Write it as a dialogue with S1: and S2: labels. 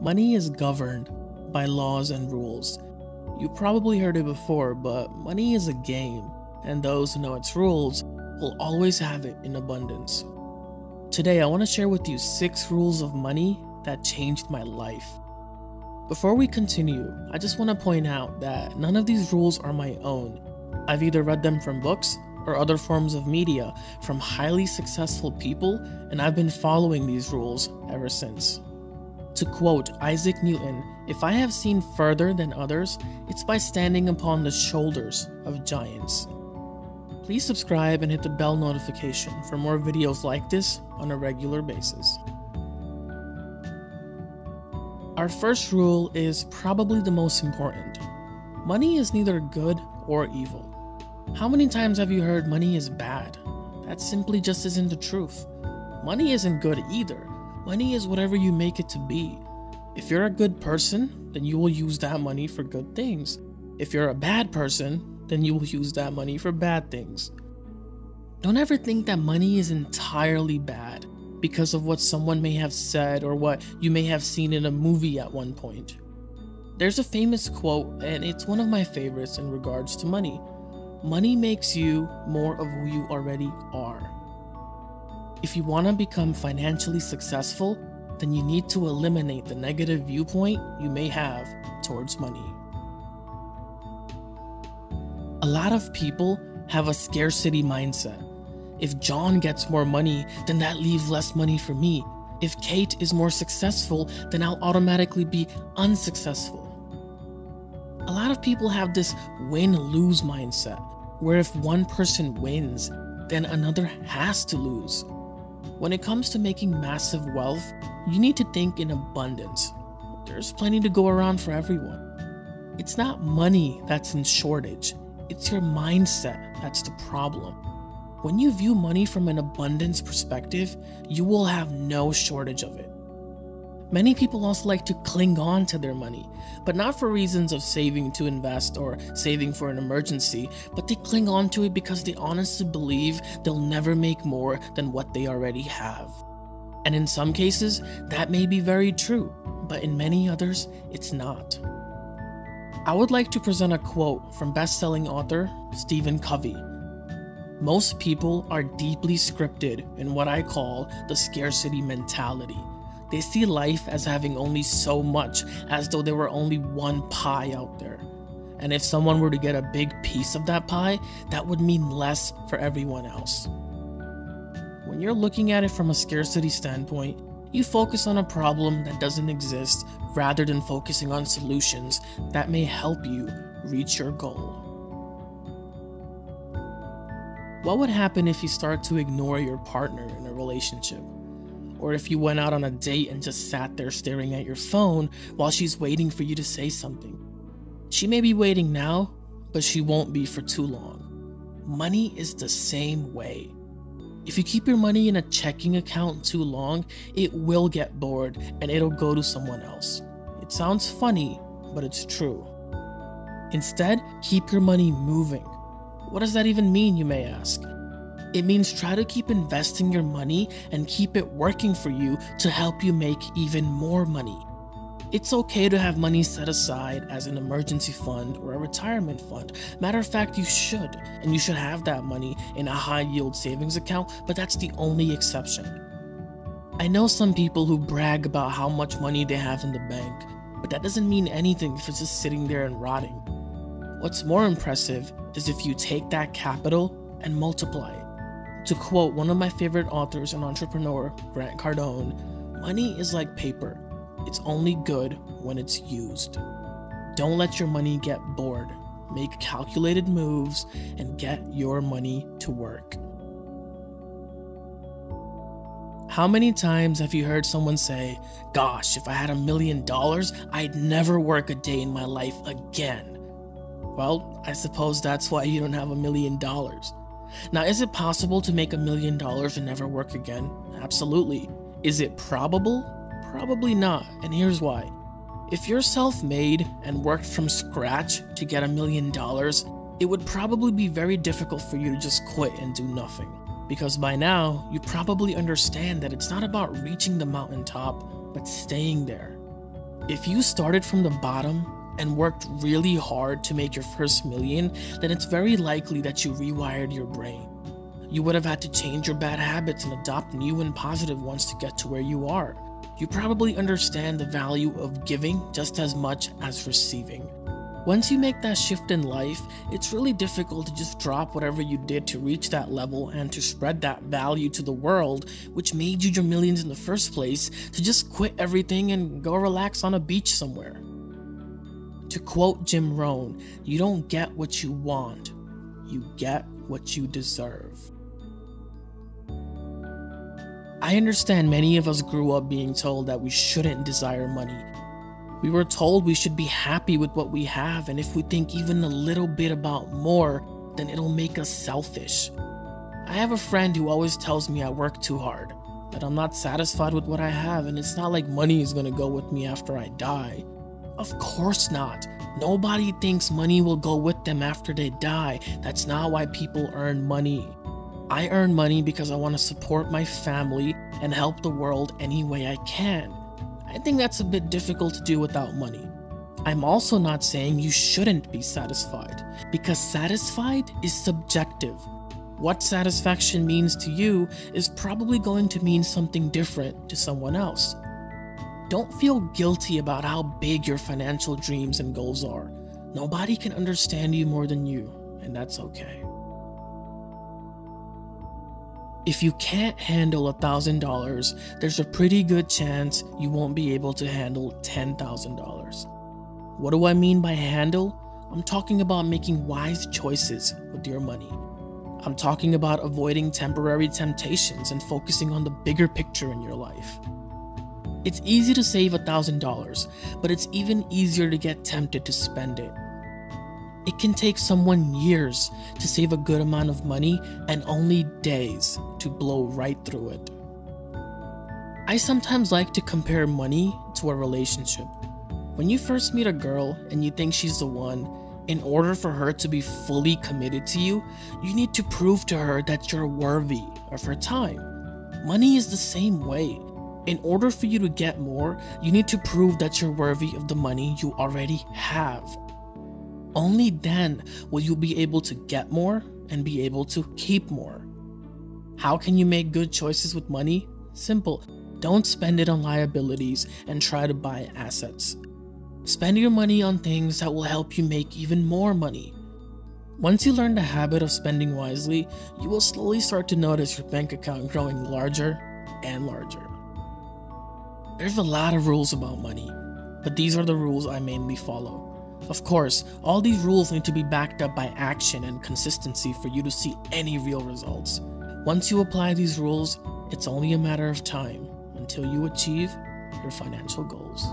S1: Money is governed by laws and rules. You probably heard it before, but money is a game, and those who know its rules will always have it in abundance. Today, I want to share with you six rules of money that changed my life. Before we continue, I just want to point out that none of these rules are my own. I've either read them from books or other forms of media from highly successful people, and I've been following these rules ever since. To quote Isaac Newton, if I have seen further than others, it's by standing upon the shoulders of giants. Please subscribe and hit the bell notification for more videos like this on a regular basis. Our first rule is probably the most important. Money is neither good or evil. How many times have you heard money is bad? That simply just isn't the truth. Money isn't good either. Money is whatever you make it to be. If you're a good person, then you will use that money for good things. If you're a bad person, then you will use that money for bad things. Don't ever think that money is entirely bad because of what someone may have said or what you may have seen in a movie at one point. There's a famous quote, and it's one of my favorites in regards to money. Money makes you more of who you already are. If you want to become financially successful, then you need to eliminate the negative viewpoint you may have towards money. A lot of people have a scarcity mindset. If John gets more money, then that leaves less money for me. If Kate is more successful, then I'll automatically be unsuccessful. A lot of people have this win lose mindset, where if one person wins, then another has to lose. When it comes to making massive wealth, you need to think in abundance. There's plenty to go around for everyone. It's not money that's in shortage, it's your mindset that's the problem. When you view money from an abundance perspective, you will have no shortage of it. Many people also like to cling on to their money, but not for reasons of saving to invest or saving for an emergency, but they cling on to it because they honestly believe they'll never make more than what they already have. And in some cases, that may be very true, but in many others, it's not. I would like to present a quote from best-selling author Stephen Covey. Most people are deeply scripted in what I call the scarcity mentality. They see life as having only so much, as though there were only one pie out there. And if someone were to get a big piece of that pie, that would mean less for everyone else. When you're looking at it from a scarcity standpoint, you focus on a problem that doesn't exist rather than focusing on solutions that may help you reach your goal. What would happen if you start to ignore your partner in a relationship? Or if you went out on a date and just sat there staring at your phone while she's waiting for you to say something? She may be waiting now, but she won't be for too long. Money is the same way. If you keep your money in a checking account too long, it will get bored and it'll go to someone else. It sounds funny, but it's true. Instead, keep your money moving. What does that even mean, you may ask? It means try to keep investing your money and keep it working for you to help you make even more money. It's okay to have money set aside as an emergency fund or a retirement fund. Matter of fact, you should, and you should have that money in a high yield savings account, but that's the only exception. I know some people who brag about how much money they have in the bank, but that doesn't mean anything if it's just sitting there and rotting. What's more impressive is if you take that capital and multiply it. To quote one of my favorite authors and entrepreneur, Grant Cardone, money is like paper it's only good when it's used. Don't let your money get bored. Make calculated moves and get your money to work. How many times have you heard someone say, Gosh, if I had a million dollars, I'd never work a day in my life again? Well, I suppose that's why you don't have a million dollars. Now, is it possible to make a million dollars and never work again? Absolutely. Is it probable? Probably not, and here's why. If you're self made and worked from scratch to get a million dollars, it would probably be very difficult for you to just quit and do nothing. Because by now, you probably understand that it's not about reaching the mountaintop, but staying there. If you started from the bottom and worked really hard to make your first million, then it's very likely that you rewired your brain. You would have had to change your bad habits and adopt new and positive ones to get to where you are. You probably understand the value of giving just as much as receiving. Once you make that shift in life, it's really difficult to just drop whatever you did to reach that level and to spread that value to the world, which made you your millions in the first place, to just quit everything and go relax on a beach somewhere. To quote Jim Rohn, you don't get what you want, you get what you deserve. I understand many of us grew up being told that we shouldn't desire money we were told we should be happy with what we have, and if we think even a little bit about more, then it'll make us selfish. I have a friend who always tells me I work too hard, that I'm not satisfied with what I have, and it's not like money is gonna go with me after I die. Of course not. Nobody thinks money will go with them after they die. That's not why people earn money. I earn money because I want to support my family and help the world any way I can. I think that's a bit difficult to do without money. I'm also not saying you shouldn't be satisfied, because satisfied is subjective. What satisfaction means to you is probably going to mean something different to someone else. Don't feel guilty about how big your financial dreams and goals are. Nobody can understand you more than you, and that's okay. If you can't handle $1,000, there's a pretty good chance you won't be able to handle $10,000. What do I mean by handle? I'm talking about making wise choices with your money. I'm talking about avoiding temporary temptations and focusing on the bigger picture in your life. It's easy to save $1,000, but it's even easier to get tempted to spend it. It can take someone years to save a good amount of money and only days to blow right through it. I sometimes like to compare money to a relationship. When you first meet a girl and you think she's the one, in order for her to be fully committed to you, you need to prove to her that you're worthy of her time. Money is the same way. In order for you to get more, you need to prove that you're worthy of the money you already have. Only then will you be able to get more and be able to keep more. How can you make good choices with money? Simple. Don't spend it on liabilities and try to buy assets. Spend your money on things that will help you make even more money. Once you learn the habit of spending wisely, you will slowly start to notice your bank account growing larger and larger. There's a lot of rules about money, but these are the rules I mainly follow. Of course, all these rules need to be backed up by action and consistency for you to see any real results. Once you apply these rules, it's only a matter of time until you achieve your financial goals.